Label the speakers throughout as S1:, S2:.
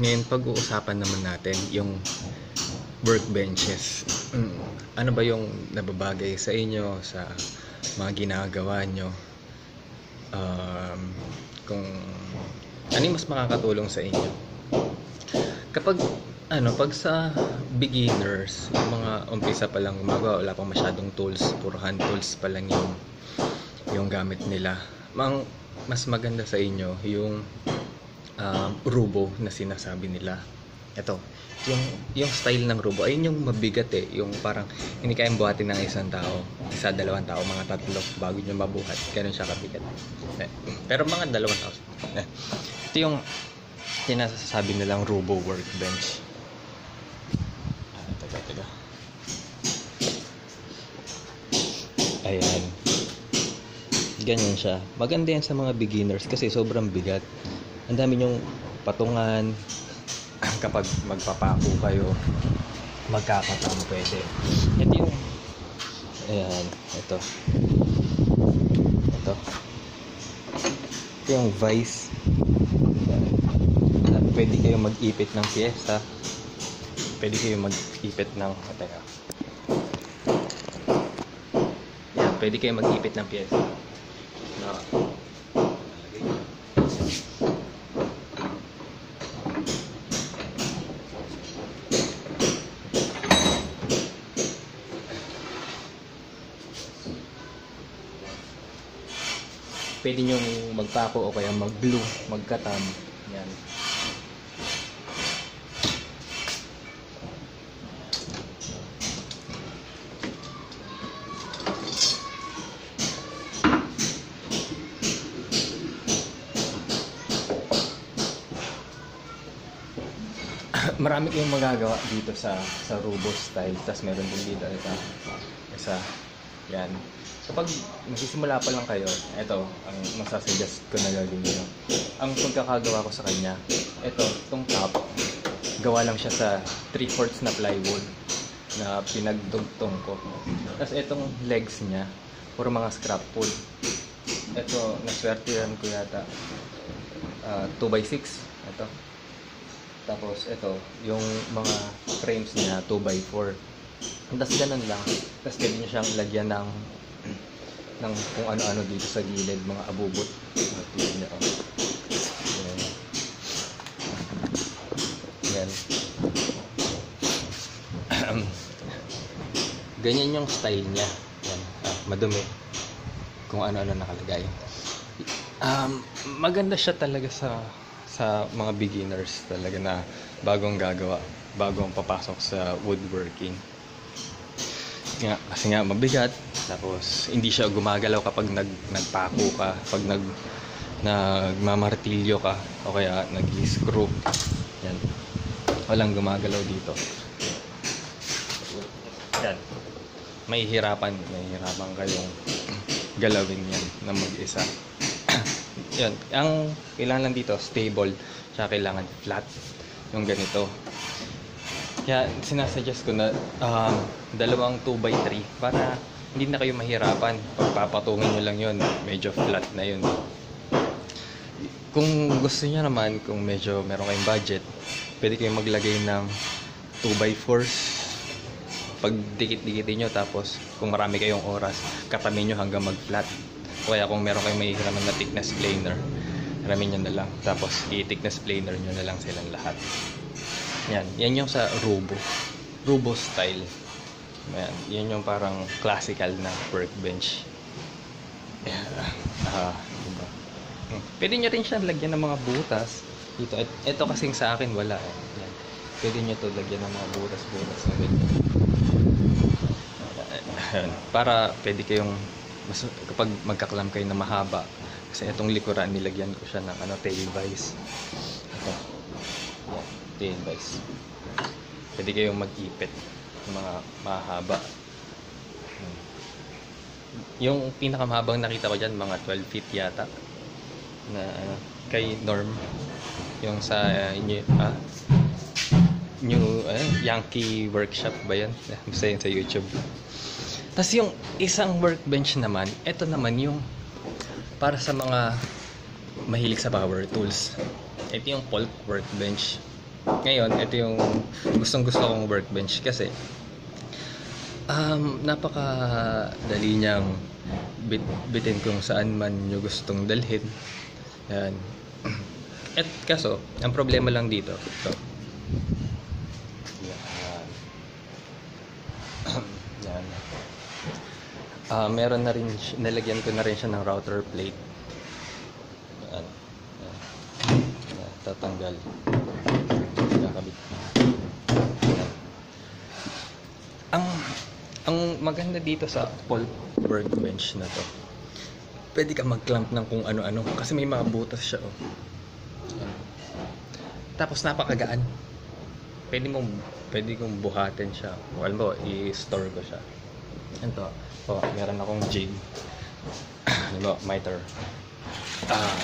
S1: Ngayon pag-uusapan naman natin yung workbenches. Mm, Ano ba yung nababagay sa inyo sa mga ginagawa nyo? Um, kung ano mas makakatulong sa inyo? Kapag ano, pag sa beginners, yung mga umpisa pa lang gumagawa, wala pang masyadong tools, puro hand tools pa lang yung yung gamit nila. Mang mas maganda sa inyo yung um, rubo na sinasabi nila. Ito, yung yung style ng rubo ayun yung mabigat eh, yung parang hindi kayang buhatin ng isang tao, isa dalawang tao, mga tatlo bago nyo mabuhat. Ganun siya kabigat. Eh, pero mga dalawang tao. Eh, ito yung sinasabi nilang rubo workbench. Ah, teka, teka. Ayan. Ganyan siya. Maganda yan sa mga beginners kasi sobrang bigat. Ang dami yung patungan. Kapag magpapako kayo, magkakatama pwede. Ito yung Ayan, ito. Ito. Ito yung vice. At Pwede kayo mag-ipit ng piyesa. Pwede kayo mag-ipit ng... Teka. Yan, pwede kayo mag-ipit ng piyesa. Na, pwede nyong magpako o kaya mag-glue, magkatam. Yan. marami kayong magagawa dito sa sa Rubo style. Tapos meron din dito ito. Isa. Yan. Kapag magsisimula pa lang kayo, ito, ang masasuggest ko na gagawin nyo. Ang pagkakagawa ko sa kanya, ito, itong top, gawa lang siya sa 3 fourths na plywood na pinagdugtong ko. Tapos itong legs niya, puro mga scrap wood. Ito, naswertihan ko yata. 2x6. Ito. Tapos ito, yung mga frames niya 2x4. Tapos ganun lang. Tapos pwede nyo siyang lagyan ng ng kung ano-ano dito sa gilid, mga abubot. Tingnan nyo. oh. Yan. Yan. Ganyan yung style niya. Yan. Ah, madumi. Kung ano-ano nakalagay. Um, maganda siya talaga sa sa mga beginners talaga na bagong gagawa, bagong papasok sa woodworking. Nga, kasi nga mabigat, tapos hindi siya gumagalaw kapag nag, nagpako ka, pag nag nagmamartilyo ka, o kaya nag-screw. Yan. Walang gumagalaw dito. Yan. May hirapan, may hirapan kayong galawin yan na mag-isa. yan. Ang kailangan lang dito, stable, tsaka kailangan flat. Yung ganito. Kaya sinasuggest ko na um, dalawang 2x3 para hindi na kayo mahirapan. Pagpapatungin nyo lang yun, medyo flat na yun. Kung gusto niya naman, kung medyo meron kayong budget, pwede kayong maglagay ng 2x4s. Pag dikit-dikitin nyo, tapos kung marami kayong oras, katamin nyo hanggang mag-flat. O kaya kung meron kayong mahihiraman na thickness planer, hiramin nyo na lang. Tapos i-thickness planer nyo na lang silang lahat. Yan, yan yung sa Rubo. Rubo style. Yan, yan yung parang classical na workbench. Ah, diba? Hmm. Pwede nyo rin siya lagyan ng mga butas. Dito, ito kasing sa akin wala eh. Yan. Pwede nyo to lagyan ng mga butas-butas. Ayan. Para pwede kayong mas, kapag magkaklam kayo na mahaba kasi itong likuran nilagyan ko siya ng ano tail vise. Ito. Tail vise. Pwede kayong mag-ipit mga mahaba. Yung pinakamahabang nakita ko dyan, mga 12 feet yata. Na ano, kay Norm. Yung sa uh, inyo, ah, new eh, Yankee workshop ba yan? Eh, Basta yun sa YouTube. Tapos yung isang workbench naman, ito naman yung para sa mga mahilig sa power tools. ito yung Polk workbench. Ngayon, ito yung gustong gusto kong workbench kasi um, napaka dali niyang bit bitin kung saan man nyo gustong dalhin. Yan. At kaso, ang problema lang dito, ito. Yan. Yan. Ah, meron na rin, nilagyan ko na rin siya ng router plate. Yan. Yan. Yan. Tatanggal. Kakabit. Yan. Ang ang maganda dito sa Paul workbench na to, pwede ka mag-clamp ng kung ano-ano kasi may mga butas siya oh. Tapos napakagaan. Pwede mong pwede kong buhatin siya. O alam mo, i-store ko siya. Ito. Oh, meron akong jig. Alam mo, miter. Ah,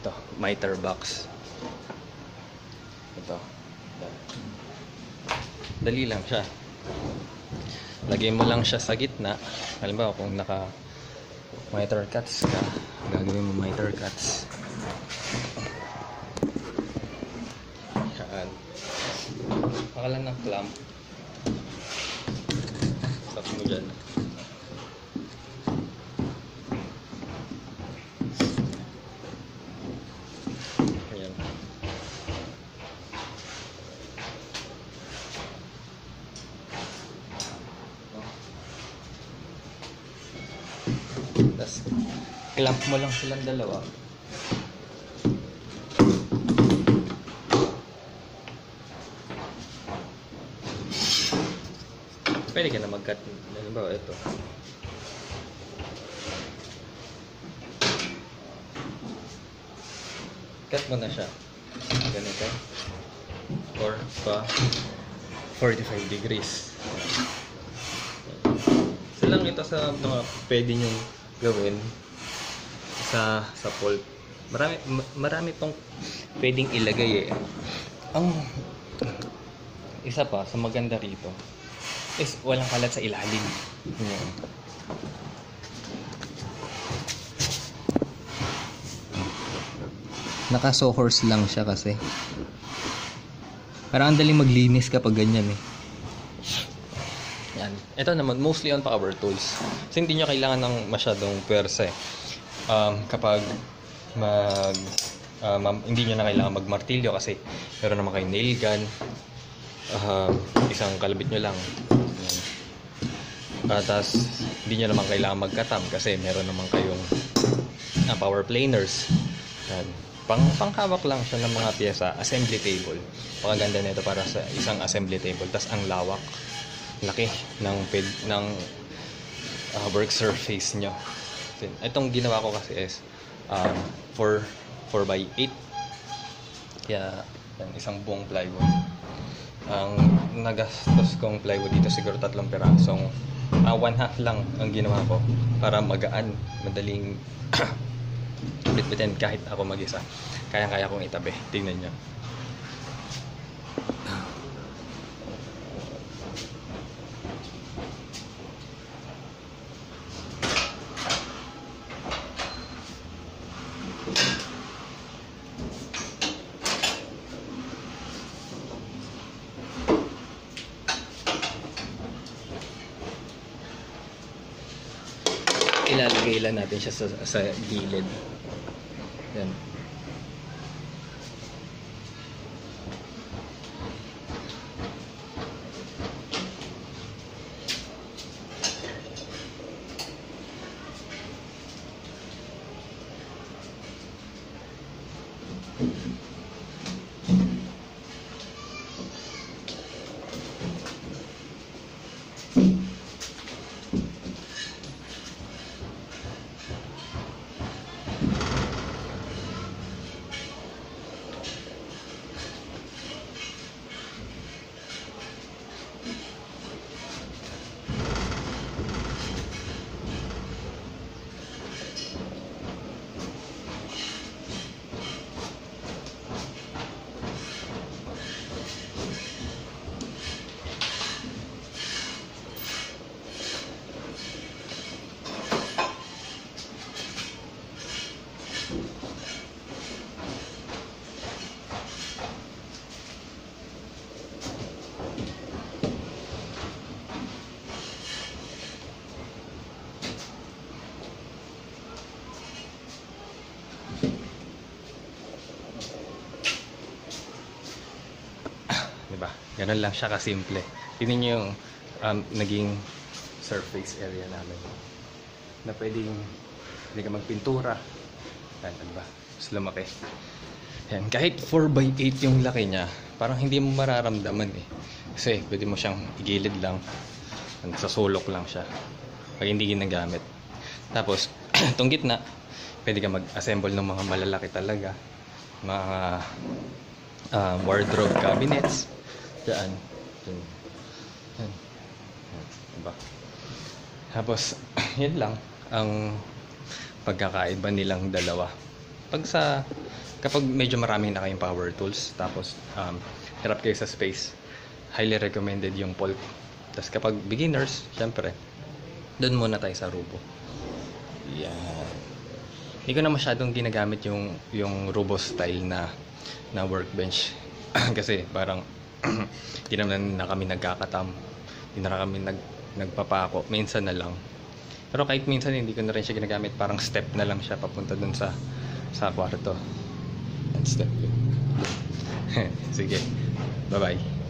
S1: ito, miter box. Ito. Dali lang siya. Lagay mo lang siya sa gitna. Halimbawa, kung naka miter cuts ka, gagawin mo miter cuts. Yan. Baka lang ng clamp. Stop mo dyan. Ayan. Tapos, clamp mo lang silang dalawa. Pwede ka na mag-cut. Halimbawa, ito. Cut mo na siya. Ganito. Or pa 45 degrees. Isa lang ito sa mga pwede nyong gawin sa sa pulp. Marami ma- marami pong pwedeng ilagay eh. Ang isa pa sa maganda rito is walang kalat sa ilalim. Yan. Naka-sohorse lang siya kasi. Parang ang daling maglinis kapag ganyan eh. Yan. Ito naman, mostly on power tools. Kasi hindi nyo kailangan ng masyadong pwersa eh. Um, kapag mag... mam- hindi nyo na kailangan magmartilyo kasi meron naman kayo nail gun. Ah, isang kalabit nyo lang. Yan. Uh, Tapos, hindi nyo naman kailangan magkatam kasi meron naman kayong ah, power planers. Yan. Pang panghawak lang siya ng mga pyesa, assembly table. Pakaganda nito para sa isang assembly table. Tapos ang lawak, laki ng ped, ng ah, work surface nyo. Then, Itong ginawa ko kasi is um, 4 4 by 8 kaya yan, isang buong plywood. Ang nagastos kong plywood dito siguro tatlong pirasong ah, one half lang ang ginawa ko para magaan madaling bitbitin kahit ako mag-isa. Kaya kaya kong itabi. Tingnan nyo lang natin siya sa, sa gilid Ganun lang siya kasimple. Tingnan niyo yung um, naging surface area namin. Na pwedeng hindi ka magpintura. Yan, di ba? Mas lumaki. Yan, kahit 4x8 yung laki niya, parang hindi mo mararamdaman eh. Kasi pwede mo siyang igilid lang. Sa sulok lang siya. Pag hindi ginagamit. Tapos, itong gitna, pwede ka mag-assemble ng mga malalaki talaga. Mga ah, wardrobe cabinets. Diyan. Yan. Yan. Yan. Diba? Tapos, yun lang ang pagkakaiba nilang dalawa. Pag sa kapag medyo maraming na kayong power tools tapos um, hirap kayo sa space highly recommended yung Polk tapos kapag beginners syempre doon muna tayo sa Rubo yan hindi ko na masyadong ginagamit yung yung Rubo style na na workbench kasi parang hindi naman na kami nagkakatam hindi na kami nag, nagpapako minsan na lang pero kahit minsan hindi ko na rin siya ginagamit parang step na lang siya papunta dun sa sa kwarto. Step. Sige. Bye-bye.